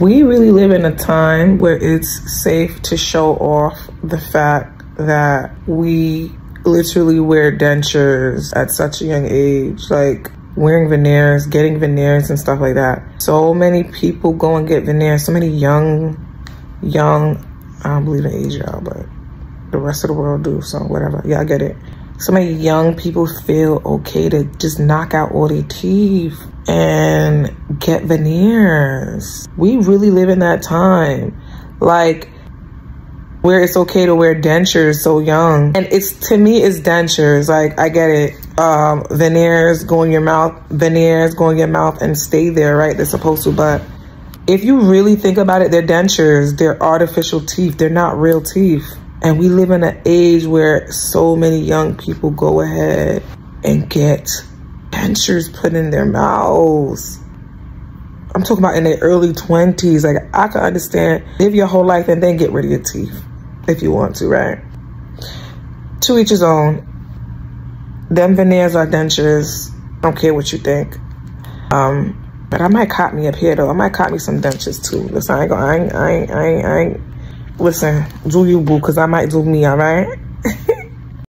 we really live in a time where it's safe to show off the fact that we literally wear dentures at such a young age. Like wearing veneers, getting veneers and stuff like that. So many people go and get veneers. So many young, young, I don't believe in y'all, but the rest of the world do. So whatever. Yeah, I get it. So many young people feel okay to just knock out all their teeth and get veneers. We really live in that time. Like, where it's okay to wear dentures so young. And it's, to me, it's dentures. Like, I get it. Um, veneers go in your mouth, veneers go in your mouth and stay there, right? They're supposed to, but if you really think about it, they're dentures, they're artificial teeth, they're not real teeth. And we live in an age where so many young people go ahead and get dentures put in their mouths. I'm talking about in their early 20s. Like, I can understand, live your whole life and then get rid of your teeth if you want to, right? To each his own. Them veneers are dentures. I don't care what you think. Um, but I might cop me up here though. I might cop me some dentures too. Listen, I ain't, I ain't, I ain't, I ain't, I ain't listen, do you boo, cause I might do me, all right?